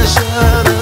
yaşarım.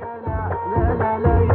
لا لا لا